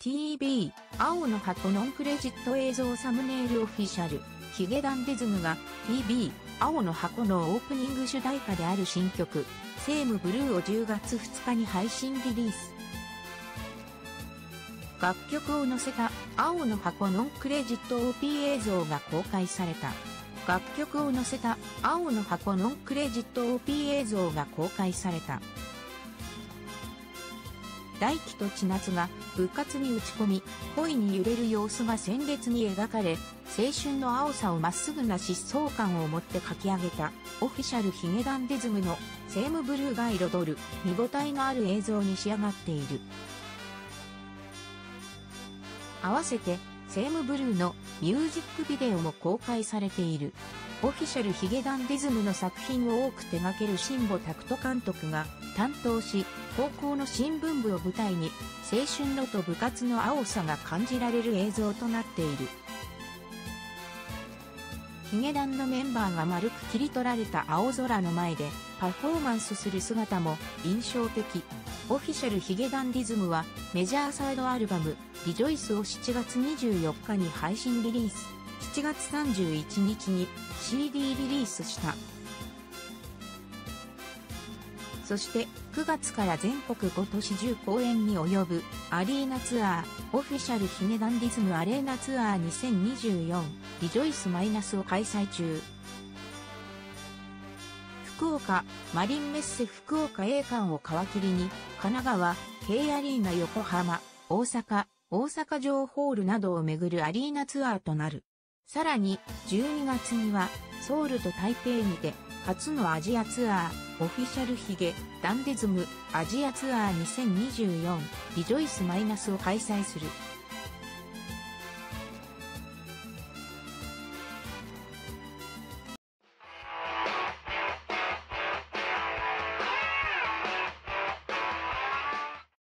PB、青の箱ノンクレジット映像サムネイルオフィシャル、ヒゲダンディズムが PB、青の箱のオープニング主題歌である新曲、セームブルーを10月2日に配信リリース。楽曲を載せた青の箱ノンクレジット OP 映像が公開された。楽曲を載せた青の箱ノンクレジット OP 映像が公開された。大輝と千夏が部活に打ち込み、恋に揺れる様子が鮮烈に描かれ、青春の青さをまっすぐな疾走感を持って書き上げた、オフィシャルヒゲダンデズムのセームブルーが彩る見応えのある映像に仕上がっている。合わせて、セームブルーのミュージックビデオも公開されている。オフィシャルヒゲダンディズムの作品を多く手掛ける辛坊拓人監督が担当し、高校の新聞部を舞台に、青春のと部活の青さが感じられる映像となっている。ヒゲダンのメンバーが丸く切り取られた青空の前でパフォーマンスする姿も印象的。オフィシャルヒゲダンディズムはメジャーサイドアルバムリジョイスを7月24日に配信リリース。7月31日に CD リリースした。そして9月から全国5都市10公演に及ぶアリーナツアーオフィシャルヒゲダンディズムアレーナツアー2024リジョイスマイナスを開催中。福岡マリンメッセ福岡栄館を皮切りに神奈川 K アリーナ横浜大阪大阪城ホールなどを巡るアリーナツアーとなる。さらに12月にはソウルと台北にて初のアジアツアーオフィシャルヒゲダンデズムアジアツアー2024リジョイスマイナスを開催する。